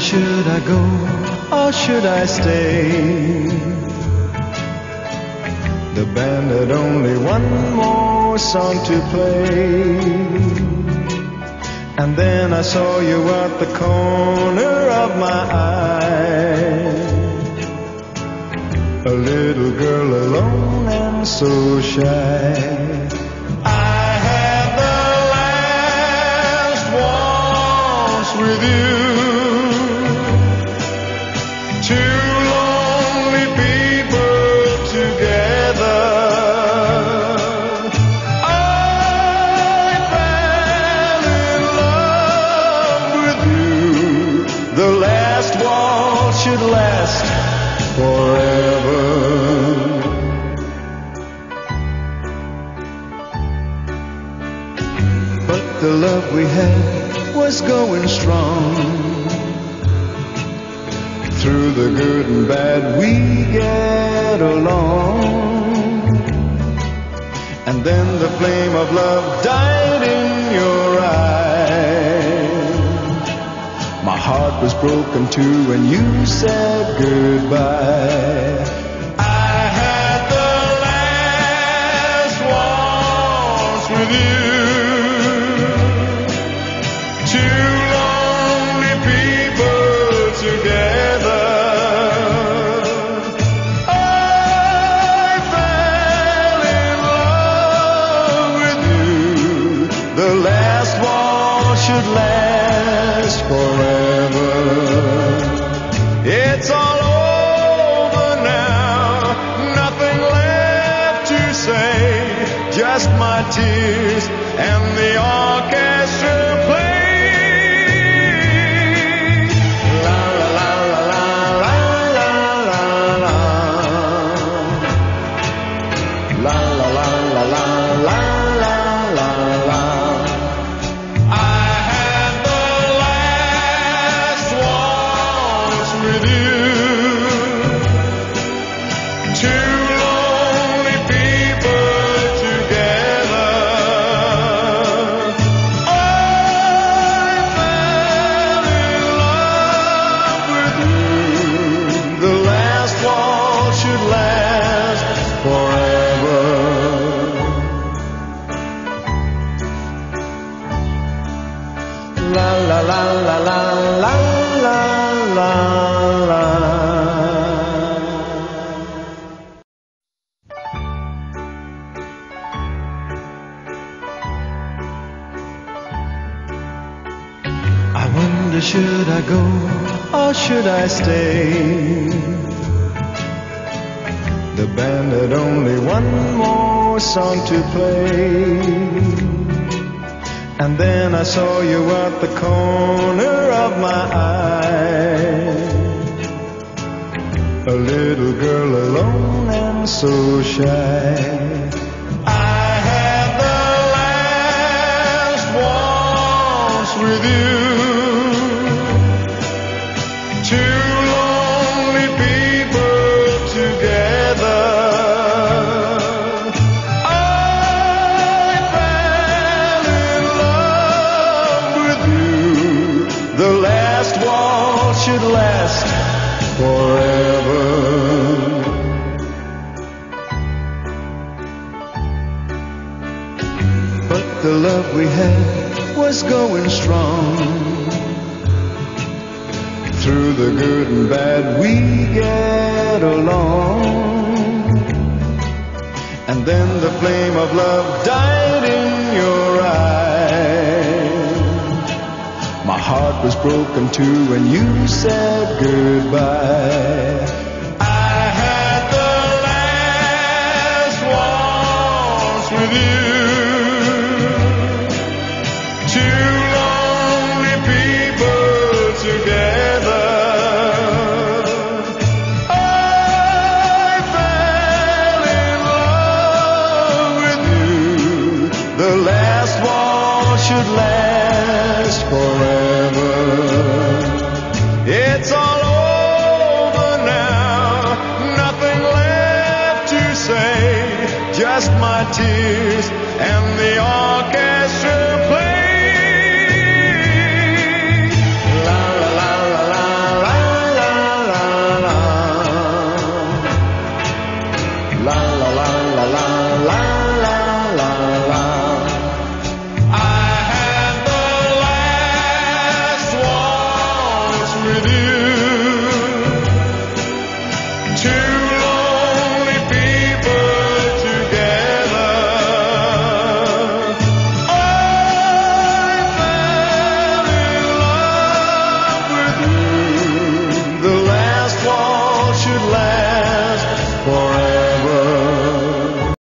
should I go or should I stay? The band had only one more song to play. And then I saw you at the corner of my eye. A little girl alone and so shy. I had the last waltz with you. Last waltz should last forever. But the love we had was going strong. Through the good and bad, we get along. And then the flame of love died in your eyes. Heart was broken too when you said goodbye. I had the last waltz with you. Two lonely people together. I fell in love with you. The last waltz should last forever. It's all over now, nothing left to say, just my tears and the orchestra play. Should I go or should I stay? The band had only one more song to play. And then I saw you at the corner of my eye. A little girl alone and so shy. I had the last waltz with you. Two lonely people together. I fell in love with you. The last waltz should last forever. But the love we had was going strong. Through the good and bad, we get along. And then the flame of love died in your eyes. Heart was broken too when you said goodbye. I had the last waltz with you. Two lonely people together. I fell in love with you. The last should last last forever. It's all over now, nothing left to say, just my tears and the orchestra plays. la la la la la